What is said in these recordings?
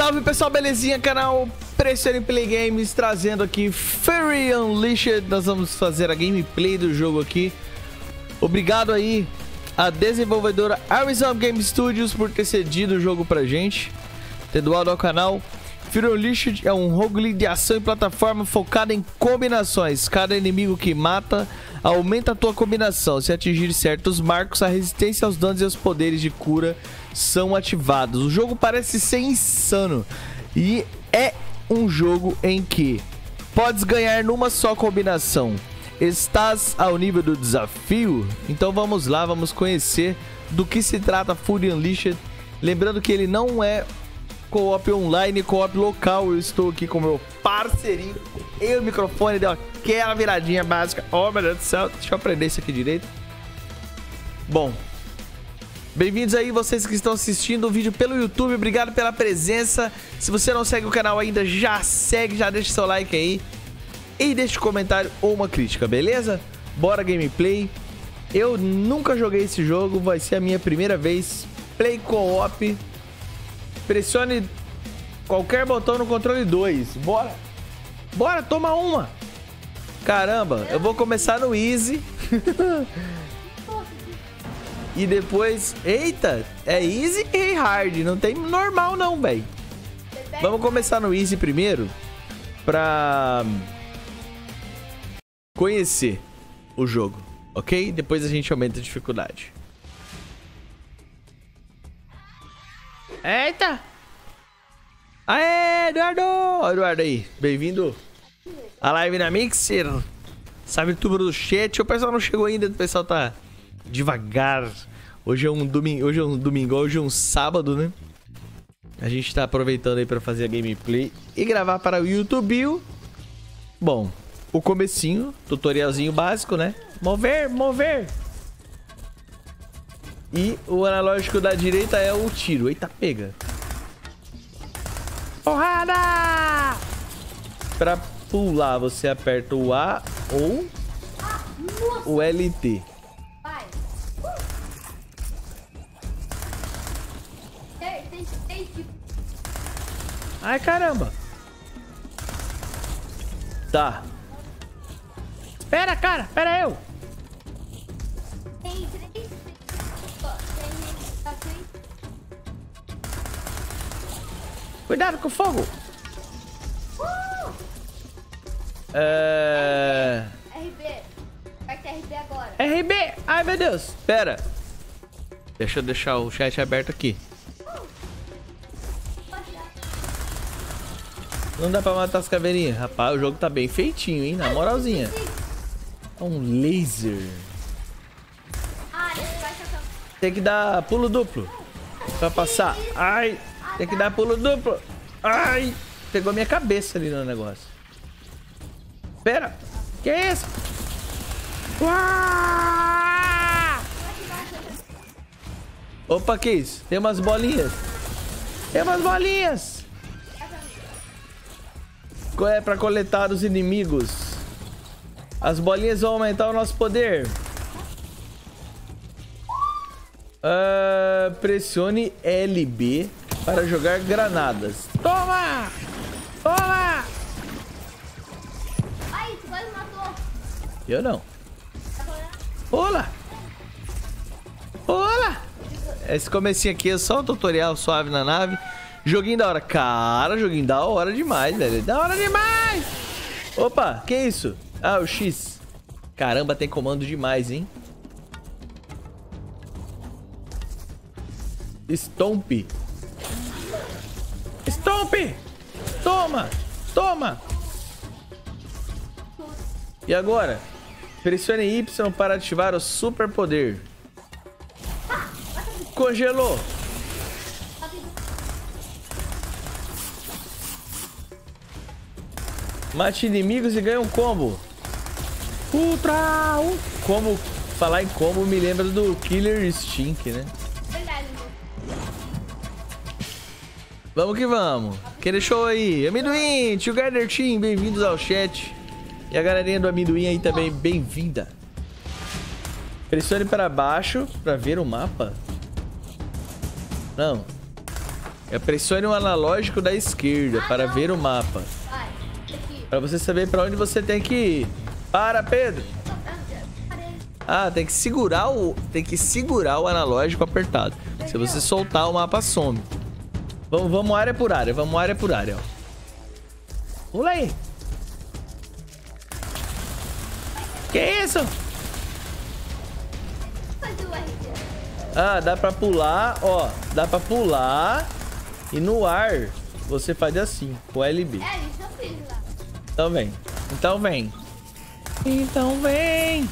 Salve pessoal, belezinha? Canal Pressure Play Games trazendo aqui Fury Unleashed. Nós vamos fazer a gameplay do jogo aqui. Obrigado aí a desenvolvedora Arizona Game Studios por ter cedido o jogo pra gente, ter doado ao canal. Fury Unleashed é um roguelike de ação e plataforma focado em combinações. Cada inimigo que mata aumenta a tua combinação. Se atingir certos marcos, a resistência aos danos e aos poderes de cura são ativados. O jogo parece ser insano e é um jogo em que podes ganhar numa só combinação. Estás ao nível do desafio? Então vamos lá, vamos conhecer do que se trata Fury Unleashed. Lembrando que ele não é co-op online, co-op local. Eu estou aqui com meu parceirinho. E o microfone deu aquela viradinha básica. Oh, meu Deus do céu. Deixa eu aprender isso aqui direito. Bom. Bem-vindos aí vocês que estão assistindo o vídeo pelo YouTube. Obrigado pela presença. Se você não segue o canal ainda, já segue, já deixa seu like aí. E deixa um comentário ou uma crítica, beleza? Bora gameplay. Eu nunca joguei esse jogo, vai ser a minha primeira vez. Play co-op. Pressione qualquer botão no controle 2. Bora. Bora, toma uma. Caramba, eu vou começar no easy. e depois... Eita, é easy e hard. Não tem normal não, velho. Vamos começar no easy primeiro. Pra conhecer o jogo, ok? Depois a gente aumenta a dificuldade. Eita! Aê, Eduardo! Eduardo aí, bem-vindo à live na Mixer. Sabe tudo do chat. O pessoal não chegou ainda, o pessoal tá devagar. Hoje é um domingo, hoje é um domingo, hoje é um sábado, né? A gente tá aproveitando aí para fazer a gameplay e gravar para o YouTube. Bom, o comecinho, tutorialzinho básico, né? Mover, mover. E o analógico da direita é o tiro. Eita, pega. Porrada! Pra pular, você aperta o A ou o LT. Ai, caramba. Tá. Pera, cara. Pera eu. Cuidado com o fogo. Uh! É... RB. Vai ter RB agora. RB. Ai, meu Deus. Pera. Deixa eu deixar o chat aberto aqui. Não dá pra matar as caveirinhas. Rapaz, o jogo tá bem feitinho, hein? Na moralzinha. É um laser. Tem que dar pulo duplo. Pra passar. Ai. Tem que dar pulo duplo. Ai. Pegou minha cabeça ali no negócio. Pera. Que é isso? Opa, que isso? Tem umas bolinhas. Tem umas bolinhas. É pra coletar os inimigos. As bolinhas vão aumentar o nosso poder. Uh, pressione LB para jogar granadas. Toma! Toma! Ai, tu quase matou. Eu não. Olá! Olá! Esse comecinho aqui é só um tutorial suave na nave. Joguinho da hora. Cara, joguinho da hora demais, velho. Da hora demais! Opa, que isso? Ah, o X. Caramba, tem comando demais, hein? Stomp. Stomp! Toma! Toma! E agora? Pressione Y para ativar o super poder. Congelou. Mate inimigos e ganha um combo. Ultra! Como falar em combo me lembra do Killer Stink, né? Verdade, Vamos que vamos. Quem deixou aí? Amendoim, Tio Garder Team, bem-vindos ao chat. E a galerinha do amendoim aí também, bem-vinda. Pressione para baixo para ver o mapa. Não. É pressione o analógico da esquerda para ver o mapa. Para você saber para onde você tem que ir. Para, Pedro. Ah, tem que segurar o tem que segurar o analógico apertado. Se você soltar o mapa some. Vamos, área por área, vamos área por área, ó. Pula aí. Que isso? Ah, dá pra pular, ó. Dá pra pular e no ar você faz assim, com LB. É, isso eu fiz lá. Então vem. Então vem. Então vem.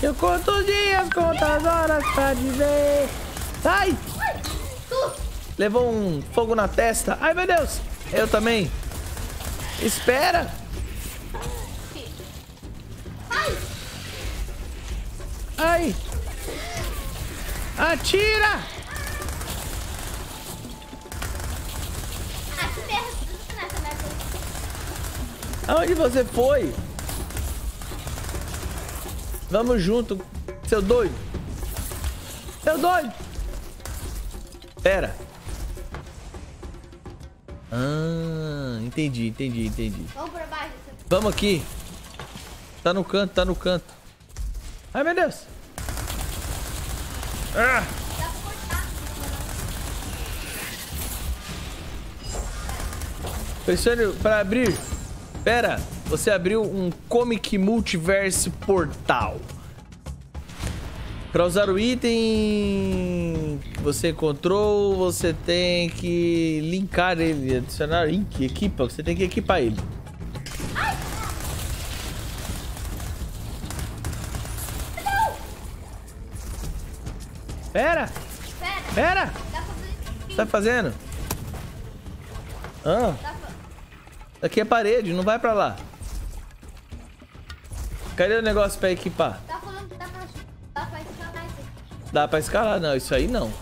Eu conto os dias, conto as horas pra dizer. Sai! Levou um fogo na testa. Ai, meu Deus. Eu também. Espera. Ai. Atira. Aonde você foi? Vamos junto, seu doido. Seu doido. Pera. Ah, entendi, entendi, entendi. Vamos pra baixo. Vamos aqui. Tá no canto, tá no canto. Ai, meu Deus. Ah, Dá pra abrir. Pera, você abriu um Comic Multiverse Portal. Para usar o item que você encontrou, você tem que linkar ele, adicionar link, equipa, você tem que equipar ele. Pera, Pera. pera, tá fazendo? Ah. Aqui é parede, não vai pra lá. Cadê o negócio pra equipar? Tá falando que dá pra... Dá pra escalar isso aqui. Dá pra escalar? Não, isso aí não.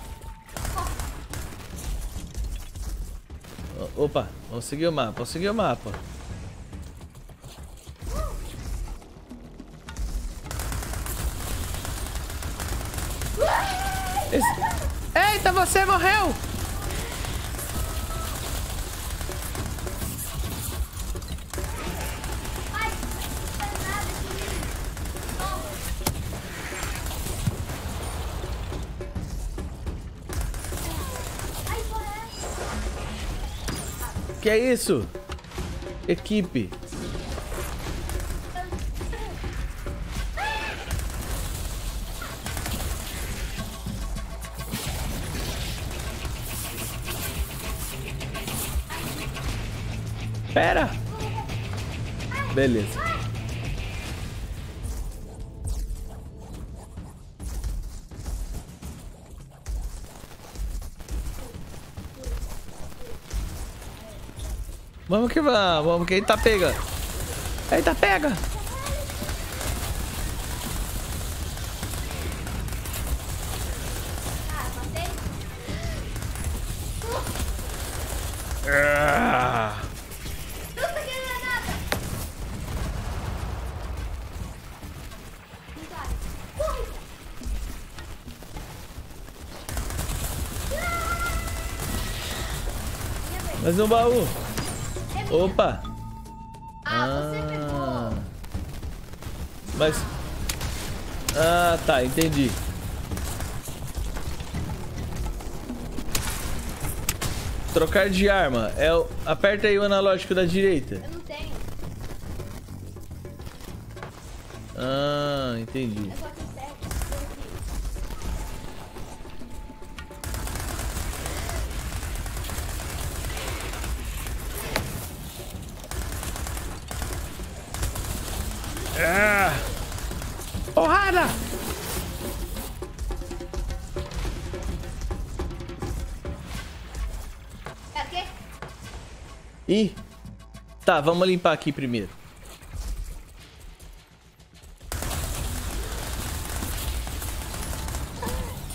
O- Opa, vamos seguir o mapa, vamos seguir o mapa. Esse- Eita, você morreu! Que é isso? Equipe. Pera. Beleza. Vamos que vamos, vamos que eita pega. Eita pega. Ah. Mais um baú. Opa. Ah, você pegou. Mas. Ah, tá, entendi. Trocar de arma. É o... Aperta aí o analógico da direita. Eu não tenho. Ah, entendi. Porrada! É o quê? Ih. Tá, vamos limpar aqui primeiro.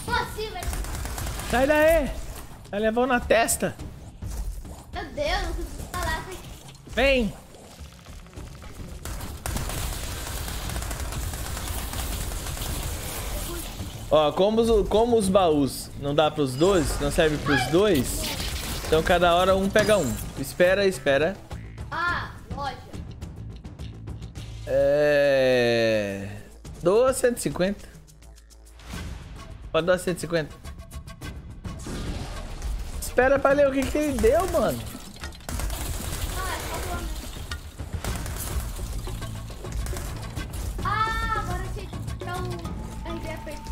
Pô, sim, velho. Sai daí! Vai levar na testa. Meu Deus, não consigo falar. Vem! Ó, como os, como os baús não dá pros dois, não serve pros dois, Então cada hora um pega um. Espera, espera. Ah, loja. É. Doa 150. Pode dar 150. Espera pra ler o que, que ele deu, mano.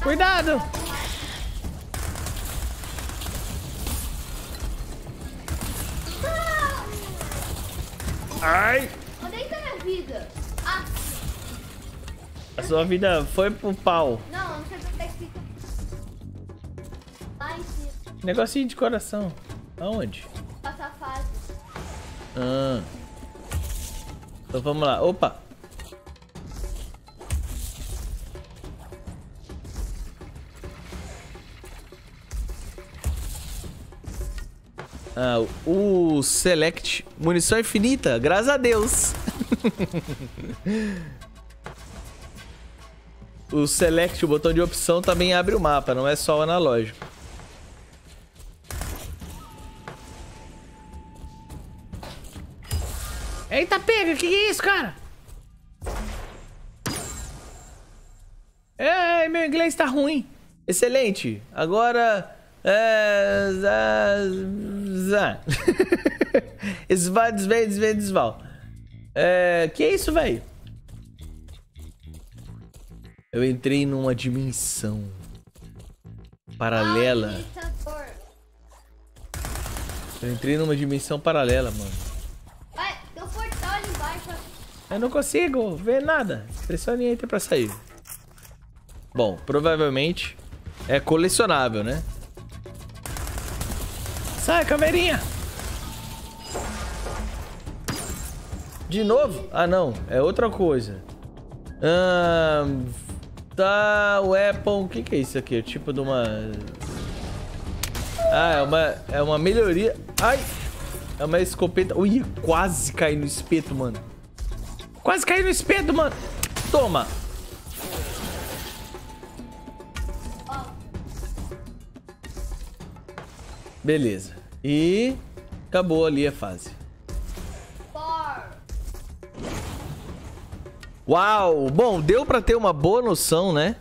Cuidado! Ai! onde é que tá minha vida? Ah, A sua vida foi pro pau. não, não sei onde é que fica. Lá em cima. Negocinho de coração. Aonde? Passar a fase. Ah. Então vamos lá. Opa! Ah, o Select munição infinita, graças a Deus. o Select, o botão de opção, também abre o mapa, não é só o analógico. Eita, pega, que que é isso, cara? É, meu inglês tá ruim. Excelente. Agora. Esvá, desvê, desvê, desval. É. Que é isso, velho? Eu entrei numa dimensão paralela. Eu entrei numa dimensão paralela, mano. Vai, tem um portal ali embaixo. Eu não consigo ver nada. Pressione Enter pra sair. Bom, provavelmente é colecionável, né? Sai, caveirinha! De novo? Ah, não. É outra coisa. Ahn... Tá, weapon... O que que é isso aqui? É tipo de uma... Ah, é uma, é uma melhoria... Ai! É uma escopeta... Ui, quase caí no espeto, mano. Quase caí no espeto, mano. Toma. Beleza. E acabou ali a fase. Uau! Bom, deu pra ter uma boa noção, né?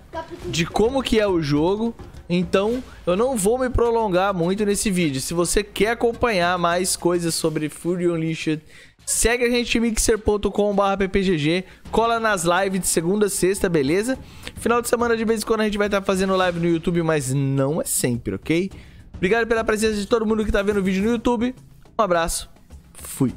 De como que é o jogo. Então, eu não vou me prolongar muito nesse vídeo. Se você quer acompanhar mais coisas sobre Fury Unleashed, segue a gente mixer.com/ppgg, cola nas lives de segunda a sexta, beleza? Final de semana de vez em quando a gente vai estar fazendo live no YouTube, mas não é sempre, ok? Obrigado pela presença de todo mundo que tá vendo o vídeo no YouTube. Um abraço. Fui.